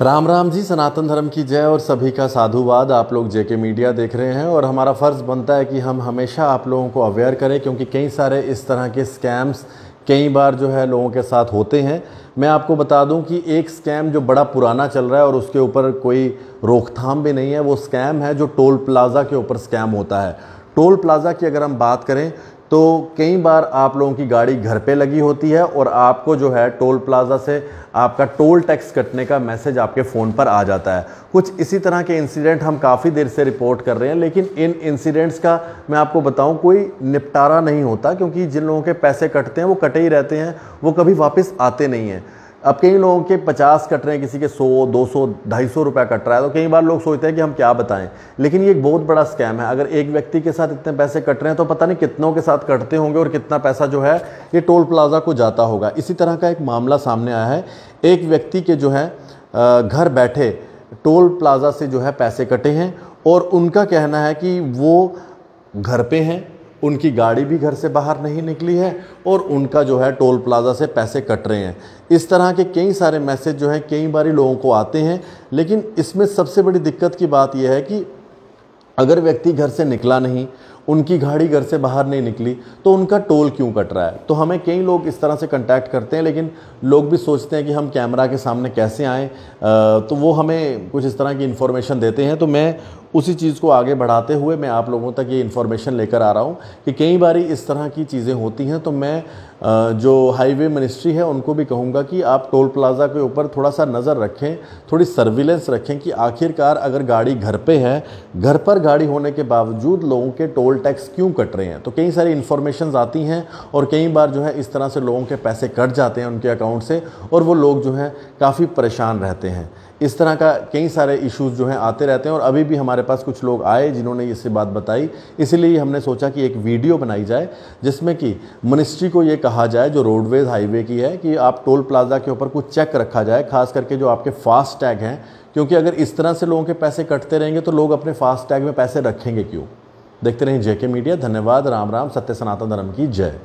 राम राम जी, सनातन धर्म की जय और सभी का साधुवाद। आप लोग जेके मीडिया देख रहे हैं और हमारा फ़र्ज़ बनता है कि हम हमेशा आप लोगों को अवेयर करें, क्योंकि कई सारे इस तरह के स्कैम्स कई बार जो है लोगों के साथ होते हैं। मैं आपको बता दूँ कि एक स्कैम जो बड़ा पुराना चल रहा है और उसके ऊपर कोई रोकथाम भी नहीं है, वो स्कैम है जो टोल प्लाज़ा के ऊपर स्कैम होता है। टोल प्लाज़ा की अगर हम बात करें तो कई बार आप लोगों की गाड़ी घर पे लगी होती है और आपको जो है टोल प्लाज़ा से आपका टोल टैक्स कटने का मैसेज आपके फ़ोन पर आ जाता है। कुछ इसी तरह के इंसिडेंट हम काफ़ी देर से रिपोर्ट कर रहे हैं, लेकिन इन इंसिडेंट्स का मैं आपको बताऊँ, कोई निपटारा नहीं होता, क्योंकि जिन लोगों के पैसे कटते हैं, वो कटे ही रहते हैं, वो कभी वापस आते नहीं हैं। अब कई लोगों के 50 कट रहे हैं किसी के 100, 200, 250 रुपया कट रहा है। तो कई बार लोग सोचते हैं कि हम क्या बताएँ। लेकिन ये एक बहुत बड़ा स्कैम है। अगर एक व्यक्ति के साथ इतने पैसे कट रहे हैं तो पता नहीं कितनों के साथ कटते होंगे और कितना पैसा जो है ये टोल प्लाजा को जाता होगा। इसी तरह का एक मामला सामने आया है। एक व्यक्ति के जो है घर बैठे टोल प्लाजा से जो है पैसे कटे हैं और उनका कहना है कि वो घर पे हैं उनकी गाड़ी भी घर से बाहर नहीं निकली है और उनका जो है टोल प्लाज़ा से पैसे कट रहे हैं। इस तरह के कई सारे मैसेज जो हैं, कई बारी लोगों को आते हैं, लेकिन इसमें सबसे बड़ी दिक्कत की बात यह है कि अगर व्यक्ति घर से निकला नहीं, उनकी गाड़ी घर से बाहर नहीं निकली तो उनका टोल क्यों कट रहा है? तो हमें कई लोग इस तरह से कांटेक्ट करते हैं, लेकिन लोग भी सोचते हैं कि हम कैमरा के सामने कैसे आएँ तो वो हमें कुछ इस तरह की इन्फॉर्मेशन देते हैं। तो मैं उसी चीज़ को आगे बढ़ाते हुए मैं आप लोगों तक ये इन्फॉर्मेशन लेकर आ रहा हूँ कि कई बार इस तरह की चीज़ें होती हैं तो मैं जो हाईवे मिनिस्ट्री है, उनको भी कहूँगा कि आप टोल प्लाज़ा के ऊपर थोड़ा सा नज़र रखें, थोड़ी सर्विलेंस रखें कि आखिरकार अगर गाड़ी घर पे है, घर पर गाड़ी होने के बावजूद लोगों के टोल टैक्स क्यों कट रहे हैं? तो कई सारी इन्फॉर्मेशन आती हैं और कई बार जो है इस तरह से लोगों के पैसे कट जाते हैं उनके अकाउंट से और वो लोग जो हैं काफ़ी परेशान रहते हैं। इस तरह का कई सारे इश्यूज़ जो हैं आते रहते हैं और अभी भी हमारे पास कुछ लोग आए जिन्होंने इससे बात बताई। इसीलिए हमने सोचा कि एक वीडियो बनाई जाए, जिसमें कि मिनिस्ट्री को ये कहा जाए, जो रोडवेज़ हाईवे की है, कि आप टोल प्लाजा के ऊपर कुछ चेक रखा जाए, खास करके जो आपके फास्ट टैग हैं, क्योंकि अगर इस तरह से लोगों के पैसे कटते रहेंगे तो लोग अपने फास्ट टैग में पैसे रखेंगे क्यों? देखते रहें जेके मीडिया धन्यवाद, राम राम, सत्य सनातन धर्म की जय।